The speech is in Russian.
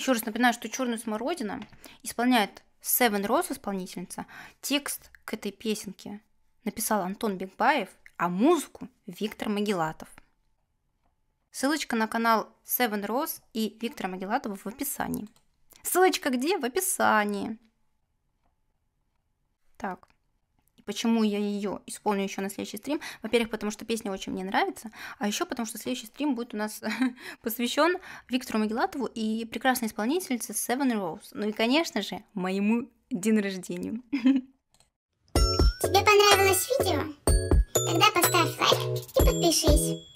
Еще раз напоминаю, что «Черную смородина» исполняет Seven Rose исполнительница. Текст к этой песенке написал Антон Бекбаев, а музыку Виктор Могилатов. Ссылочка на канал Seven Rose и Виктора Могилатова в описании. Ссылочка где? В описании. Так. Почему я ее исполню еще на следующий стрим? Во-первых, потому что песня очень мне нравится, а еще потому что следующий стрим будет у нас посвящен Виктору Могилатову и прекрасной исполнительнице Seven Rose. Ну и, конечно же, моему день рождения. Тебе понравилось видео? Тогда поставь лайк и подпишись.